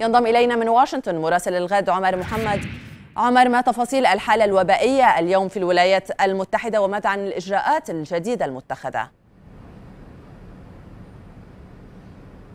ينضم إلينا من واشنطن مراسل الغد عمر محمد عمر ما تفاصيل الحالة الوبائية اليوم في الولايات المتحدة وماذا عن الإجراءات الجديدة المتخذة؟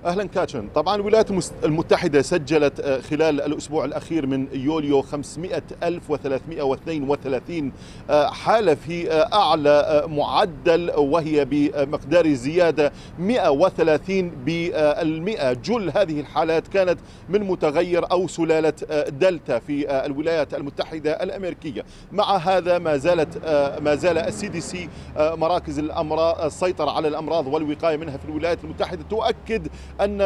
أهلا كاتشن. طبعا الولايات المتحدة سجلت خلال الأسبوع الأخير من يوليو 500332 حالة في أعلى معدل وهي بمقدار زيادة 130 بالمئة. جل هذه الحالات كانت من متغير أو سلالة دلتا في الولايات المتحدة الأمريكية. مع هذا ما زالت ما زال ال CDC مراكز الأمراض السيطرة على الأمراض والوقاية منها في الولايات المتحدة تؤكد أن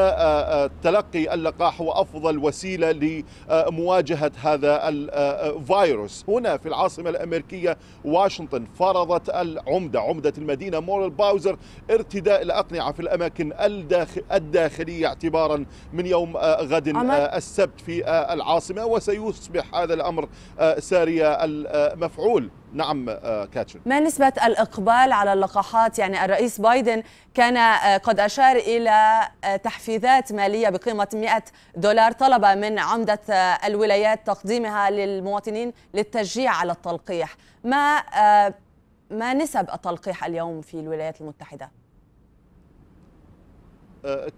تلقي اللقاح هو أفضل وسيلة لمواجهة هذا الفيروس هنا في العاصمة الأمريكية واشنطن فرضت العمدة عمدة المدينة موريل باوزر ارتداء الأقنعة في الأماكن الداخلية اعتبارا من يوم غد السبت في العاصمة وسيصبح هذا الأمر ساري المفعول نعم كاتشن. ما نسبة الإقبال على اللقاحات؟ يعني الرئيس بايدن كان قد أشار إلى تحفيزات مالية بقيمة 100 دولار طلب من عمدة الولايات تقديمها للمواطنين للتشجيع على التلقيح. ما ما نسب التلقيح اليوم في الولايات المتحدة؟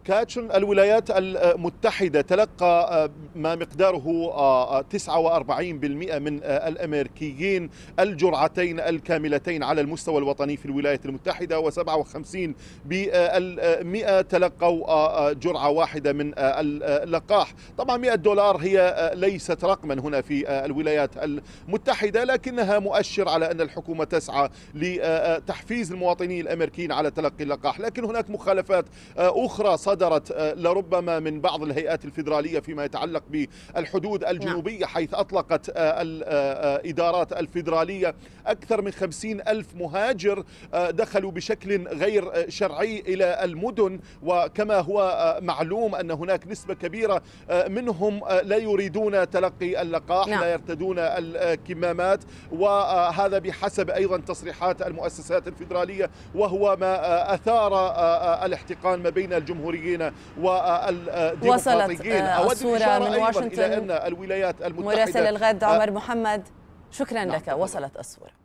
كاتشن الولايات المتحدة تلقى ما مقداره 49% من الأمريكيين الجرعتين الكاملتين على المستوى الوطني في الولايات المتحدة و57 بالمئة تلقوا جرعة واحدة من اللقاح. طبعا 100 دولار هي ليست رقما هنا في الولايات المتحدة لكنها مؤشر على أن الحكومة تسعى لتحفيز المواطنين الأمريكيين على تلقي اللقاح. لكن هناك مخالفات أخرى أخرى صدرت لربما من بعض الهيئات الفيدرالية فيما يتعلق بالحدود الجنوبية حيث أطلقت الإدارات الفيدرالية. أكثر من خمسين ألف مهاجر دخلوا بشكل غير شرعي إلى المدن. وكما هو معلوم أن هناك نسبة كبيرة منهم لا يريدون تلقي اللقاح نعم. لا يرتدون الكمامات. وهذا بحسب أيضا تصريحات المؤسسات الفيدرالية. وهو ما أثار الاحتقان ما بين الجمهوريين والديمقراطيين. وصلت الصورة من واشنطن إلى أن الولايات المتحدة مراسل الغد عمر محمد. شكرا نعم لك. وصلت الصورة.